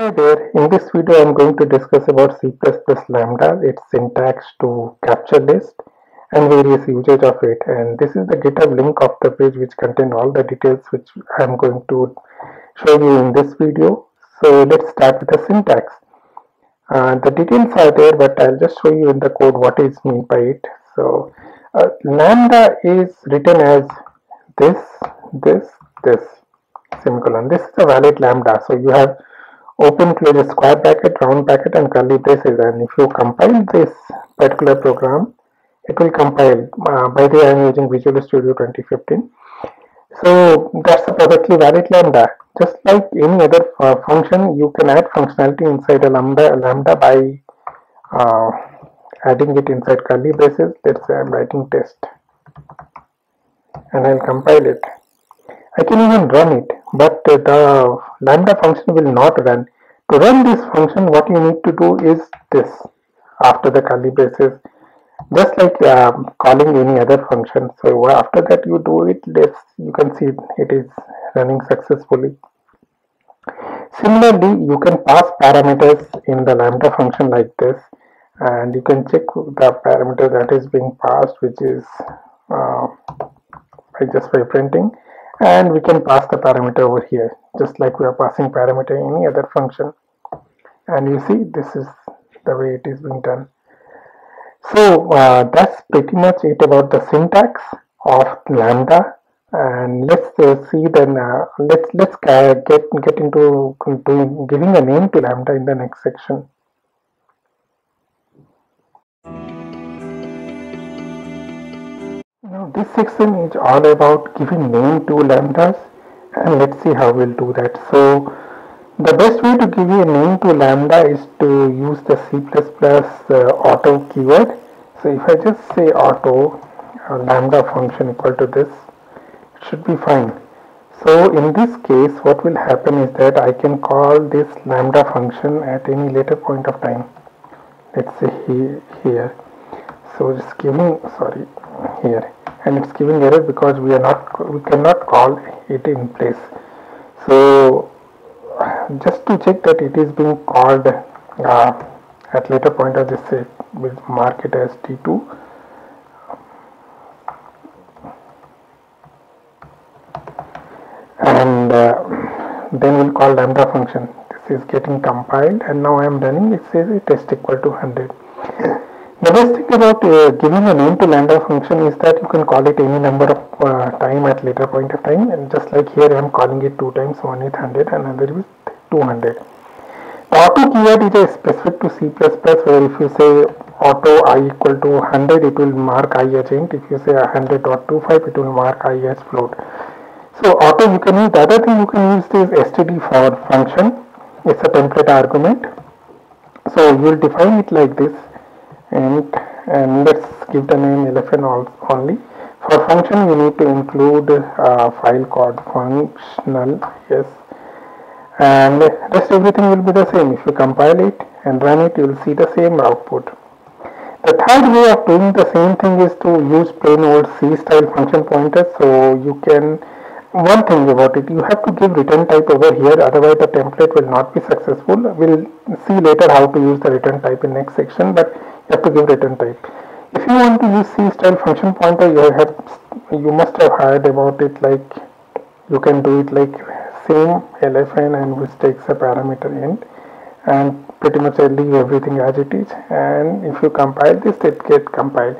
Hi there, in this video I am going to discuss about C++ Lambda, its syntax to capture list and various usage of it and this is the github link of the page which contain all the details which I am going to show you in this video. So let's start with the syntax. Uh, the details are there but I'll just show you in the code what is meant by it. So uh, lambda is written as this, this, this semicolon. This is a valid lambda. So you have open close square bracket, round bracket and curly braces and if you compile this particular program it will compile. Uh, by the way I am using Visual Studio 2015. So that's a perfectly valid lambda. Just like any other uh, function, you can add functionality inside a lambda, lambda by uh, adding it inside curly braces. Let's say I'm writing test and I'll compile it. I can even run it, but the lambda function will not run. To run this function, what you need to do is this after the curly braces, just like um, calling any other function. So after that you do it, let's you can see it is running successfully. Similarly, you can pass parameters in the lambda function like this, and you can check the parameter that is being passed, which is uh, by just by printing and we can pass the parameter over here just like we are passing parameter in any other function. And you see this is the way it is being done. So uh, that's pretty much it about the syntax of lambda. And let's uh, see then uh, let's let's get get into doing giving a name to lambda in the next section. Now this section is all about giving name to lambdas and let's see how we'll do that. So the best way to give you a name to lambda is to use the C++ uh, auto keyword. So if I just say auto uh, lambda function equal to this, it should be fine. So in this case what will happen is that I can call this lambda function at any later point of time. Let's say here. So just giving sorry here and it's giving error because we are not we cannot call it in place. So just to check that it is being called uh, at later point of this set we'll mark it as t2 and uh, then we'll call lambda function. This is getting compiled and now I am running it says test equal to 100 the best thing about uh, giving a name to lambda function is that can call it any number of uh, time at later point of time. And just like here I am calling it two times one is 100 and another is 200. The auto keyword is a specific to C++ where if you say auto i equal to 100 it will mark i as int if you say 100.25 it will mark i as float. So auto you can use the other thing you can use is std for function. It's a template argument. So you will define it like this. And and let's give the name lfn only. For function you need to include a file called functional yes. And rest everything will be the same. If you compile it and run it you will see the same output. The third way of doing the same thing is to use plain old c style function pointers. So you can one thing about it you have to give return type over here otherwise the template will not be successful. We'll see later how to use the return type in next section but have to give return type. If you want to use C style function pointer, you have you must have heard about it like you can do it like same lfn and which takes a parameter int and pretty much I leave everything as it is and if you compile this it get compiled.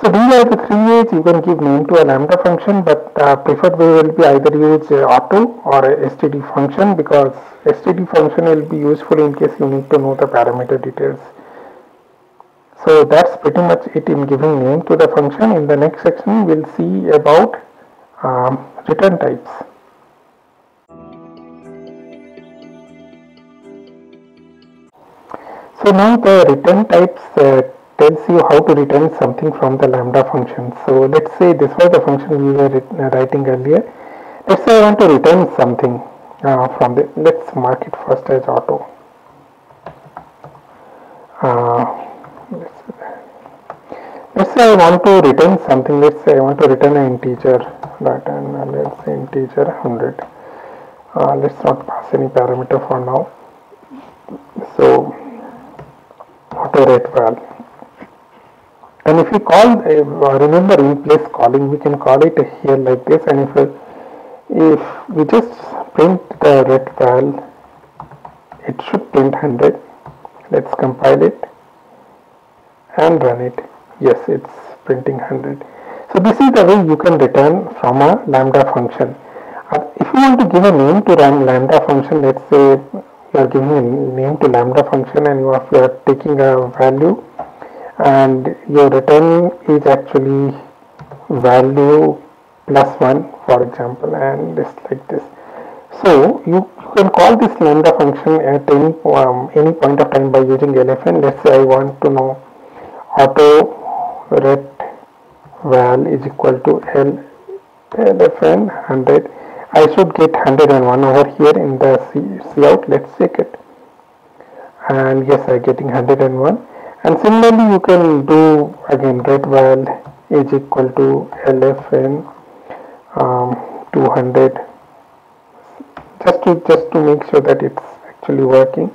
So these are the three ways you can give name to a lambda function but the preferred way will be either use uh, auto or a std function because std function will be useful in case you need to know the parameter details. So that's pretty much it in giving name to the function. In the next section, we'll see about um, return types. So now the return types uh, tells you how to return something from the lambda function. So let's say this was the function we were uh, writing earlier. Let's say I want to return something uh, from the, let's mark it first as auto. Uh, let's say I want to return something. Let's say I want to return an integer data and uh, let's say integer 100 uh, let's not pass any parameter for now. So auto ret val and if we call uh, remember in place calling we can call it here like this. And if if we just print the ret val it should print 100 let's compile it and run it yes it's printing 100 so this is the way you can return from a lambda function. Uh, if you want to give a name to run lambda function let's say you are giving a name to lambda function and you are, you are taking a value and your return is actually value plus 1 for example and it's like this. So you, you can call this lambda function at any, um, any point of time by using lfn let's say i want to know auto ret val is equal to l lfn 100 i should get 101 over here in the C, out let's check it. And yes i'm getting 101 and similarly you can do again ret val is equal to lfn um, 200 just to just to make sure that it's actually working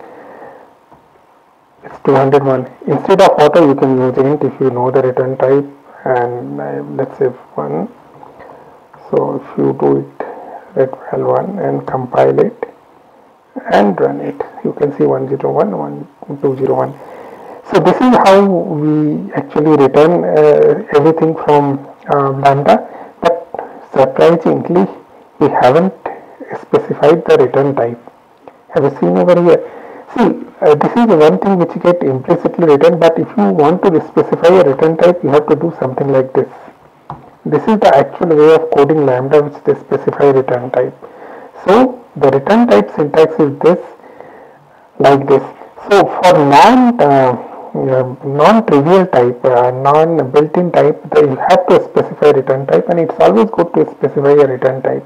it's 201 instead of auto you can use int if you know the return type and uh, let's say one. So if you do it ret val 1 and compile it and run it. You can see 101 1201 so this is how we actually return uh, everything from uh, lambda. But surprisingly we haven't specified the return type. Have you seen over here? See, uh, this is one thing which get implicitly written but if you want to specify a return type you have to do something like this. This is the actual way of coding lambda which they specify return type. So the return type syntax is this like this. So for non uh, non-trivial type, uh, non-built-in type, you have to specify return type and it's always good to specify a return type.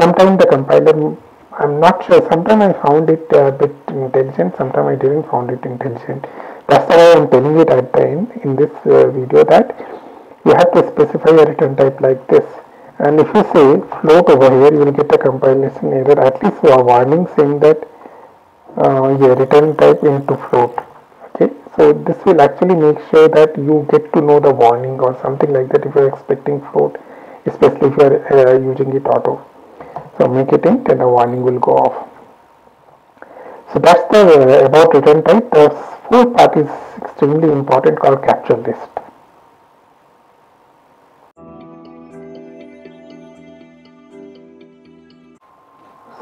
Sometimes the compiler, I'm not sure, sometimes I found it a bit intelligent, sometimes I didn't found it intelligent. That's why I'm telling it at the end in this uh, video that you have to specify a return type like this. And if you say float over here, you will get a compilation error, at least a warning saying that uh, yeah, return type into float. Okay, so this will actually make sure that you get to know the warning or something like that if you're expecting float especially if you're uh, using it auto so make it int and the warning will go off. So that's the uh, about return type. The fourth part is extremely important called capture list.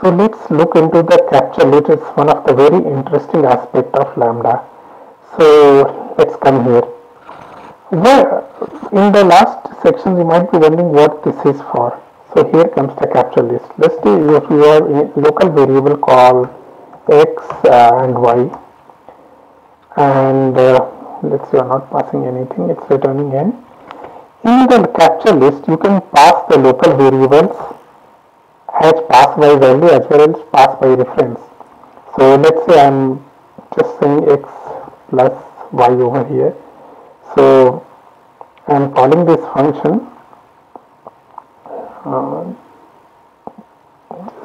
So let's look into the capture list. It's one of the very interesting aspect of lambda. So let's come here. Where in the last section you might be wondering what this is for. So here comes the capture list. Let's say if you have a local variable called x uh, and y and uh, let's say you're not passing anything, it's returning n. In the capture list you can pass the local variables as pass by value as well as pass by reference. So let's say I'm just saying x plus y over here. So I am calling this function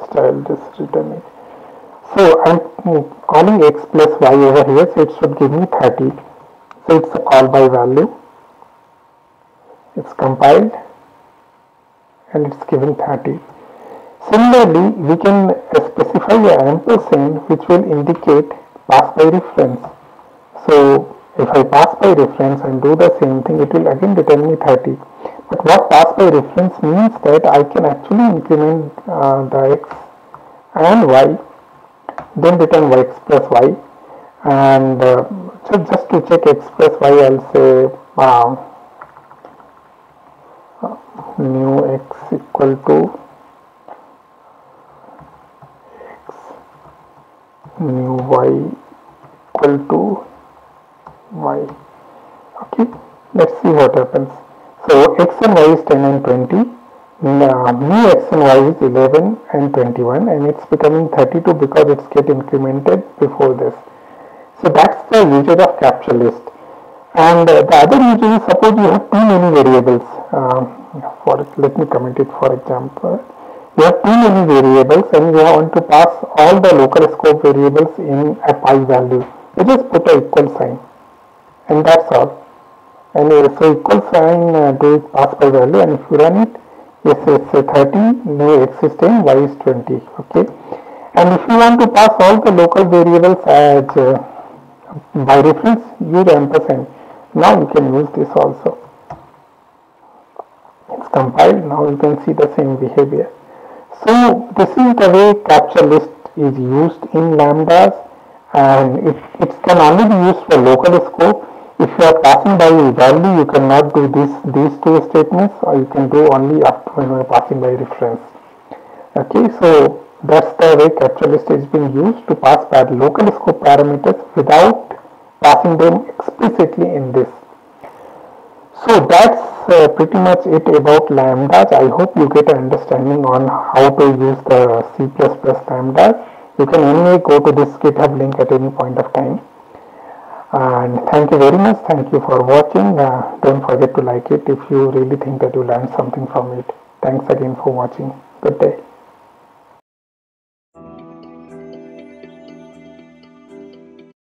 just I'll just return it. So I'm calling x plus y over here, so it should give me 30. So it's a call by value. It's compiled and it's given 30. Similarly, we can specify an ampersand which will indicate pass by reference. So if I pass by reference and do the same thing, it will again return me 30. But what pass by reference means that I can actually increment uh, the x and y, then return x plus y. And uh, so just to check x plus y, I'll say uh, new x equal to x new y equal to y okay let's see what happens so x and y is 10 and 20 uh, new x and y is 11 and 21 and it's becoming 32 because it's get incremented before this. So that's the usage of capture list. And uh, the other usage is suppose you have too many variables. Um, for let me comment it for example. You have too many variables and you want to pass all the local scope variables in a by value. You just put a equal sign. And that's all. And so equal sign uh, do it pass by value and if you run it, it's uh, 30, no x is 10, y is 20, okay. And if you want to pass all the local variables as uh, by reference, use ampersand. Now you can use this also. It's compiled, now you can see the same behavior. So this is the way capture list is used in lambdas and it, it can only be used for local scope. If you are passing by value, you cannot do this these two statements or you can do only after when you are passing by reference. Okay, so that's the way capture list is being used to pass by local scope parameters without passing them explicitly in this. So that's uh, pretty much it about lambdas. I hope you get an understanding on how to use the C++ lambdas. You can anyway go to this GitHub link at any point of time. And thank you very much. Thank you for watching. Uh, don't forget to like it if you really think that you learned something from it. Thanks again for watching. Good day.